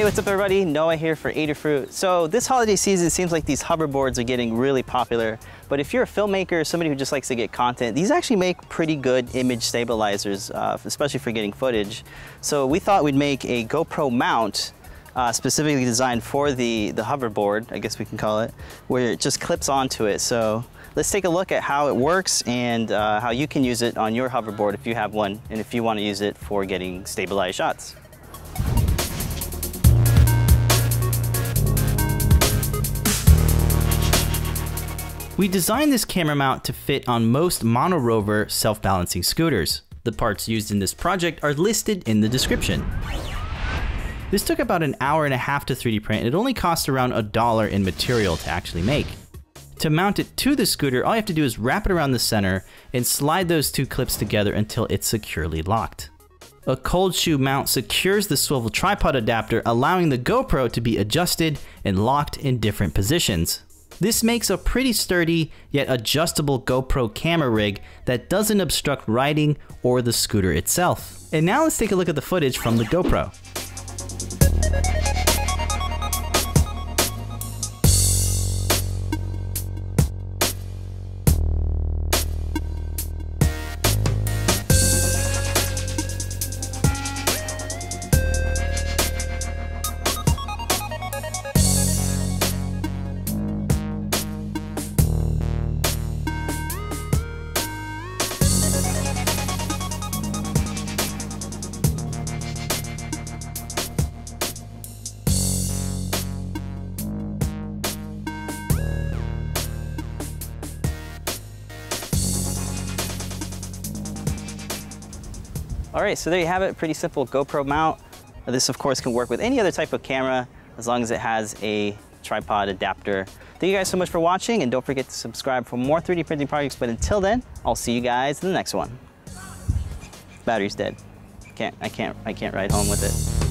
Hey, what's up everybody? Noe here for Adafruit. So this holiday season, it seems like these hoverboards are getting really popular. But if you're a filmmaker, somebody who just likes to get content, these actually make pretty good image stabilizers, uh, especially for getting footage. So we thought we'd make a GoPro mount uh, specifically designed for the, the hoverboard, I guess we can call it, where it just clips onto it. So let's take a look at how it works and uh, how you can use it on your hoverboard if you have one and if you want to use it for getting stabilized shots. We designed this camera mount to fit on most monorover self-balancing scooters. The parts used in this project are listed in the description. This took about an hour and a half to 3D print and it only cost around a dollar in material to actually make. To mount it to the scooter, all you have to do is wrap it around the center and slide those two clips together until it's securely locked. A cold shoe mount secures the swivel tripod adapter, allowing the GoPro to be adjusted and locked in different positions. This makes a pretty sturdy yet adjustable GoPro camera rig that doesn't obstruct riding or the scooter itself. And now let's take a look at the footage from the GoPro. All right, so there you have it, pretty simple GoPro mount. This of course can work with any other type of camera as long as it has a tripod adapter. Thank you guys so much for watching and don't forget to subscribe for more 3D printing projects. But until then, I'll see you guys in the next one. Battery's dead. Can't, I can't, I can't ride home with it.